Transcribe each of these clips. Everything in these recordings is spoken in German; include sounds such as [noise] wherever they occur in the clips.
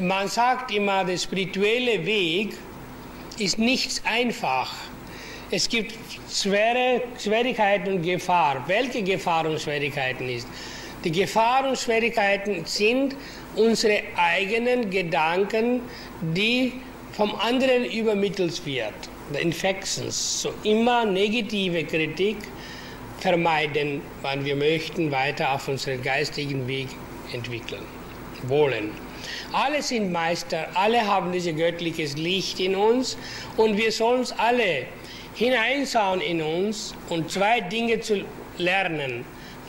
Man sagt immer, der spirituelle Weg ist nichts einfach. Es gibt schwere Schwierigkeiten und Gefahr. Welche Gefahr und Schwierigkeiten ist? Die Gefahr und Schwierigkeiten sind unsere eigenen Gedanken, die vom anderen übermittelt wird. The infections. So immer negative Kritik vermeiden, wenn wir möchten weiter auf unseren geistigen Weg entwickeln wollen. Alle sind Meister, alle haben dieses göttliches Licht in uns und wir sollen uns alle hineinschauen in uns und zwei Dinge zu lernen,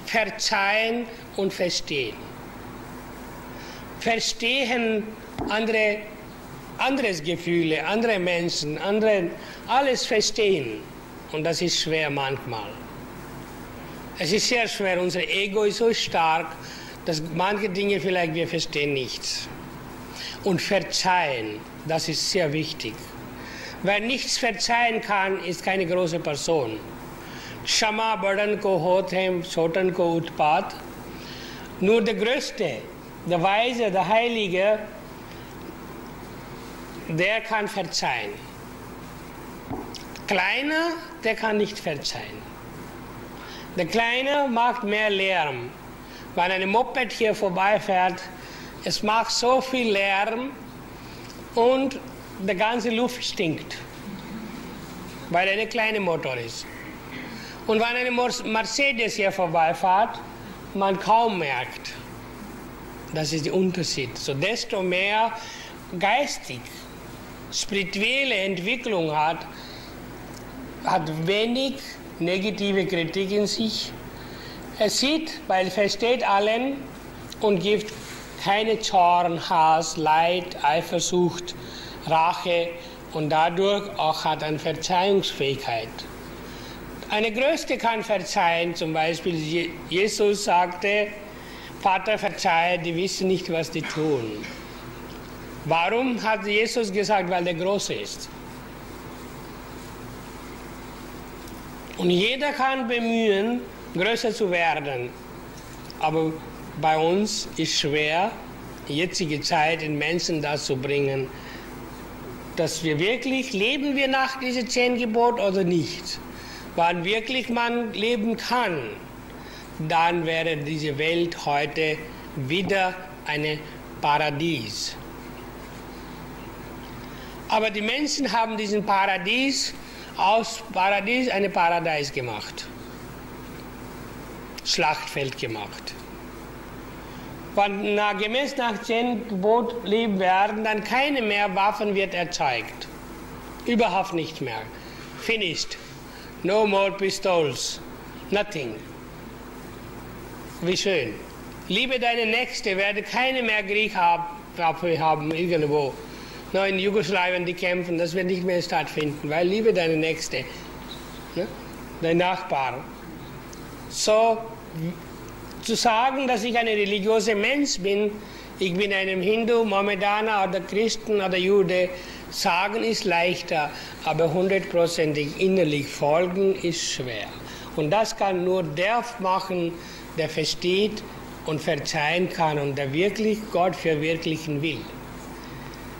verzeihen und verstehen. Verstehen andere, anderes Gefühle, andere Menschen, andere, alles verstehen und das ist schwer manchmal. Es ist sehr schwer, unser Ego ist so stark, dass manche Dinge vielleicht wir verstehen nichts. Und verzeihen, das ist sehr wichtig. Wer nichts verzeihen kann, ist keine große Person. Shama Badan ko hothem, Sotan ko utpat. Nur der Größte, der Weise, der Heilige, der kann verzeihen. Kleiner, der kann nicht verzeihen. Der Kleine macht mehr Lärm. Wenn ein Moped hier vorbeifährt, es macht so viel Lärm und die ganze Luft stinkt, weil er ein kleiner Motor ist. Und wenn eine Mercedes hier vorbeifährt, man kaum merkt. Das ist der Unterschied. So desto mehr geistig, spirituelle Entwicklung hat, hat wenig negative Kritik in sich. Er sieht, weil er versteht allen und gibt keine Zorn, Hass, Leid, Eifersucht, Rache und dadurch auch hat eine Verzeihungsfähigkeit. Eine Größte kann verzeihen, zum Beispiel Jesus sagte, Vater verzeihe, die wissen nicht, was die tun. Warum hat Jesus gesagt, weil der Große ist? Und jeder kann bemühen, größer zu werden. Aber bei uns ist schwer, jetzige Zeit in Menschen dazu bringen, dass wir wirklich, leben wir nach diesem zehn Gebot oder nicht? Wann wirklich man leben kann, dann wäre diese Welt heute wieder ein Paradies. Aber die Menschen haben diesen Paradies aus Paradies eine Paradies gemacht. Schlachtfeld gemacht. Wenn gemäß nach zehn Gebot leben werden, dann keine mehr Waffen wird erzeugt. Überhaupt nicht mehr. Finished. No more pistols. Nothing. Wie schön. Liebe deine Nächste, werde keine mehr Krieg haben, haben irgendwo. Nur in Jugoslawien, die kämpfen, das wird nicht mehr stattfinden, weil liebe deine Nächste, ne? dein Nachbar. So zu sagen, dass ich ein religiöser Mensch bin, ich bin ein Hindu, Mohammedaner oder Christen oder Jude, sagen ist leichter, aber hundertprozentig innerlich folgen ist schwer. Und das kann nur der machen, der versteht und verzeihen kann und der wirklich Gott verwirklichen will.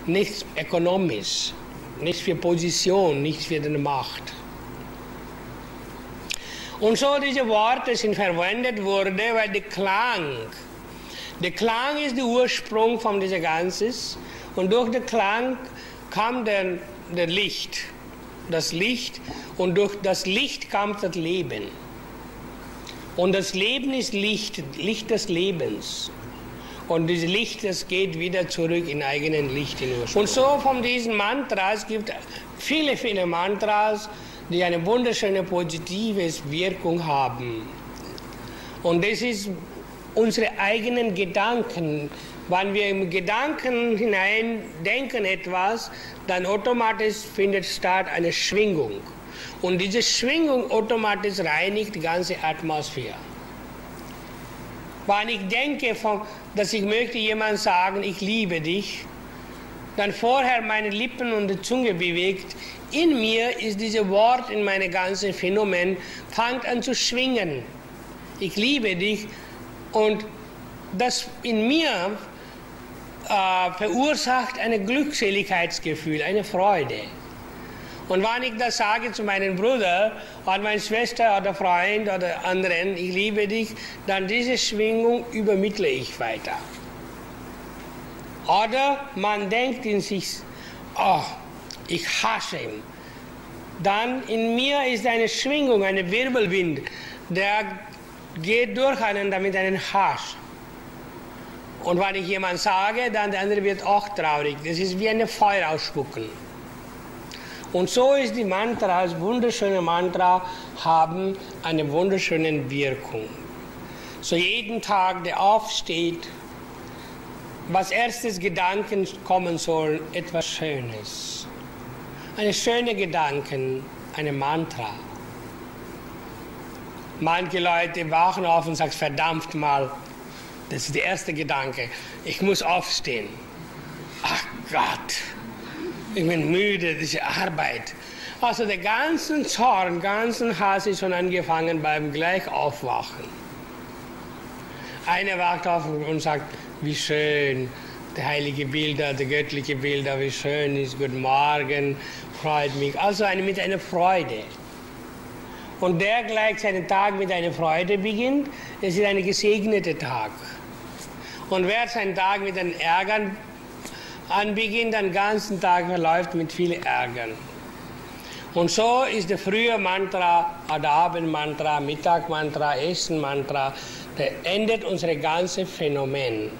Nicht ökonomisch, nicht für Position, nicht für die Macht. Und so diese Worte sind verwendet worden, weil der Klang, der Klang ist der Ursprung von diesem Ganzes und durch den Klang kam der, der Licht, das Licht und durch das Licht kam das Leben. Und das Leben ist Licht, Licht des Lebens. Und dieses Licht, das geht wieder zurück in eigenen Licht in Und so von diesen Mantras gibt es viele, viele Mantras, die eine wunderschöne positive Wirkung haben. Und das ist unsere eigenen Gedanken. Wenn wir im Gedanken hinein denken etwas, dann automatisch findet statt eine Schwingung. Und diese Schwingung automatisch reinigt die ganze Atmosphäre. Wenn ich denke, dass ich möchte jemand sagen, ich liebe dich, dann vorher meine Lippen und die Zunge bewegt, in mir ist dieses Wort in meinem ganzen Phänomen, fängt an zu schwingen. Ich liebe dich und das in mir äh, verursacht ein Glückseligkeitsgefühl, eine Freude. Und wenn ich das sage zu meinem Bruder oder meiner Schwester oder Freund oder anderen, ich liebe dich, dann diese Schwingung übermittle ich weiter. Oder man denkt in sich, oh, ich hasse ihn. Dann in mir ist eine Schwingung, eine Wirbelwind, der geht durcheinander mit einem Hass. Und wenn ich jemand sage, dann der andere wird auch traurig. Das ist wie ein Feuer ausspucken. Und so ist die Mantra, das wunderschöne Mantra, haben eine wunderschöne Wirkung. So jeden Tag, der aufsteht, was erstes Gedanken kommen soll, etwas Schönes. Eine schöne Gedanken, eine Mantra. Manche Leute wachen auf und sagen, verdammt mal, das ist der erste Gedanke. Ich muss aufstehen. Ach Gott, ich bin müde, diese Arbeit. Also der ganze Zorn, ganzen Hass ist schon angefangen beim gleich Aufwachen. Einer wacht auf und sagt, wie schön, der heilige Bilder, der göttliche Bilder, wie schön ist, guten Morgen, freut mich. Also eine, mit einer Freude. Und der gleich seinen Tag mit einer Freude beginnt, es ist ein gesegneter Tag. Und wer seinen Tag mit einem Ärgern anbeginnt, den ganzen Tag verläuft mit viel Ärgern. Und so ist der frühe Mantra, der Abendmantra, Mittagmantra, Essenmantra, der endet unser ganzes Phänomen.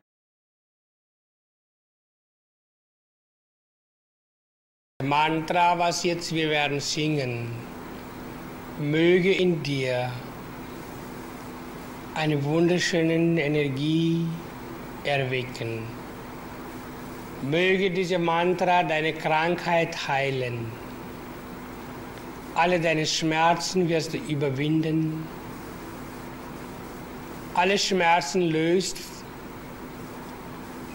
Mantra, was jetzt wir werden singen, möge in dir eine wunderschöne Energie erwecken. Möge diese Mantra deine Krankheit heilen. Alle deine Schmerzen wirst du überwinden. Alle Schmerzen löst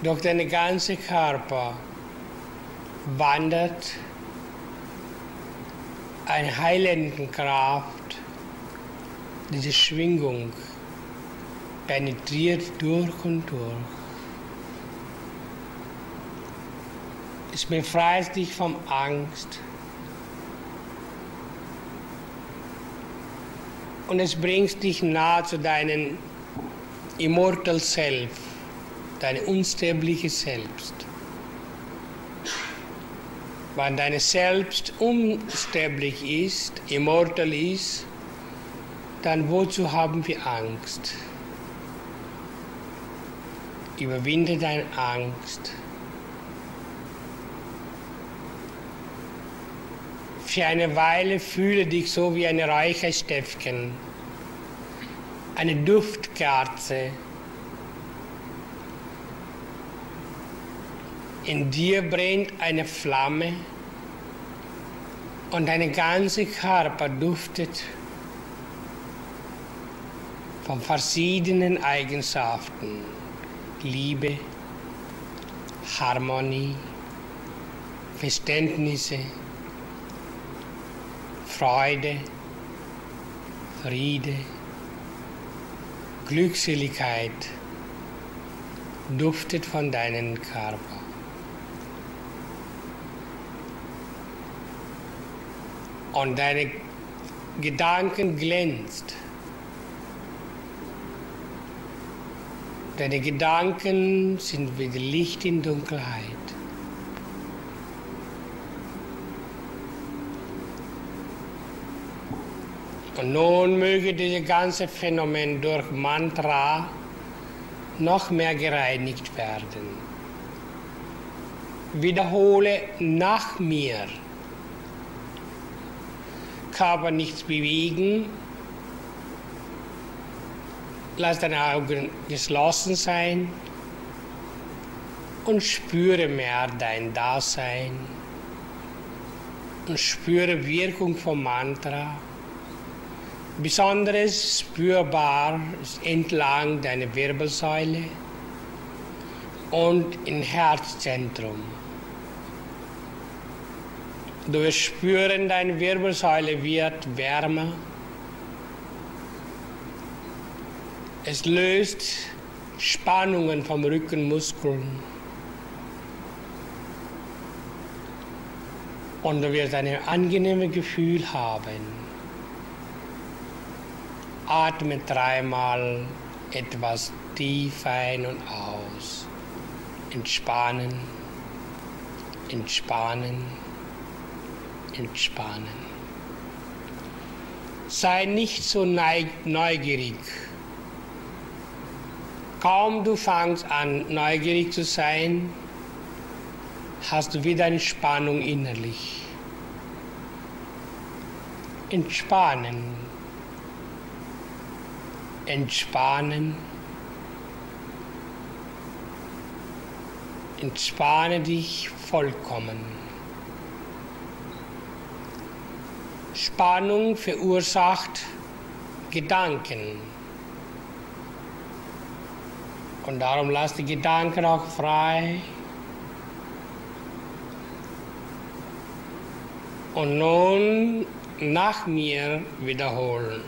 durch deinen ganzen Körper wandert eine heilende Kraft, diese Schwingung penetriert durch und durch. Es befreit dich von Angst. Und es bringt dich nahe zu deinem Immortal Self, deinem unsterblichen Selbst. Wenn dein Selbst unsterblich ist, immortal ist, dann wozu haben wir Angst? Überwinde deine Angst. Für eine Weile fühle dich so wie ein Räucherstäbchen, eine Duftkerze. In dir brennt eine Flamme und dein ganzer Körper duftet von verschiedenen Eigenschaften. Liebe, Harmonie, Verständnisse, Freude, Friede, Glückseligkeit duftet von deinem Körper. Und deine Gedanken glänzt. Deine Gedanken sind wie Licht in Dunkelheit. Und nun möge dieses ganze Phänomen durch Mantra noch mehr gereinigt werden. Wiederhole nach mir. Körper nichts bewegen. Lass deine Augen geschlossen sein und spüre mehr dein Dasein und spüre Wirkung vom Mantra. Besonderes spürbar entlang deiner Wirbelsäule und im Herzzentrum. Du wirst spüren, deine Wirbelsäule wird wärmer. Es löst Spannungen vom Rückenmuskeln. Und du wirst ein angenehmes Gefühl haben. Atme dreimal etwas tief ein und aus. Entspannen, entspannen entspannen. Sei nicht so neugierig. Kaum du fangst an, neugierig zu sein, hast du wieder eine Spannung innerlich. Entspannen. Entspannen. Entspanne dich vollkommen. Spannung verursacht Gedanken. Und darum lass die Gedanken auch frei. Und nun nach mir wiederholen.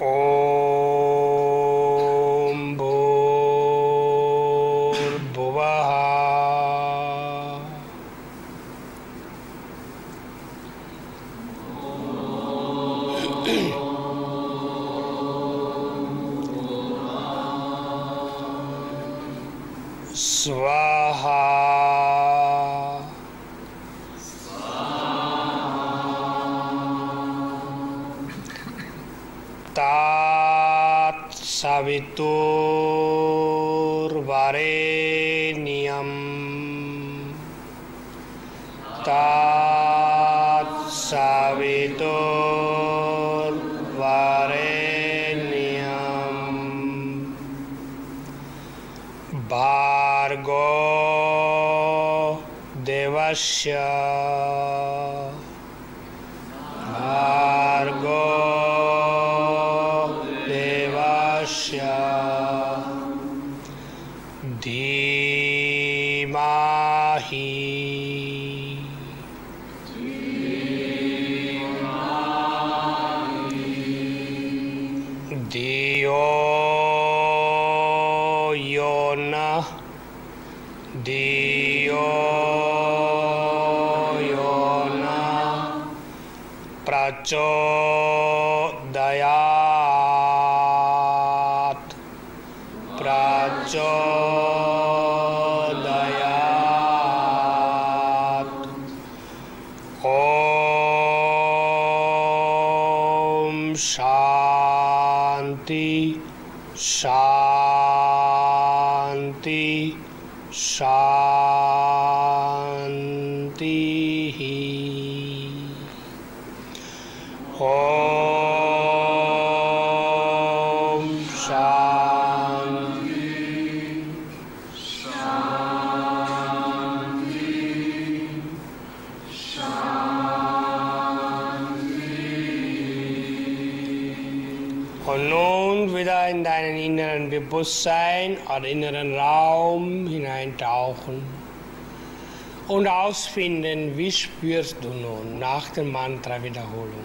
Om [clears throat] तात्सावितोर्वारे नियम् तात् सावितो नियम् देवस्य। Bhargo Yona Dio Yona Prachodayat Prachodayat Om Shanti Shanti Shanti Shanti he ओम शांति Shanti Shanti Und wieder in deinen inneren Bewusstsein oder inneren Raum hineintauchen und ausfinden, wie spürst du nun nach der Mantra-Wiederholung.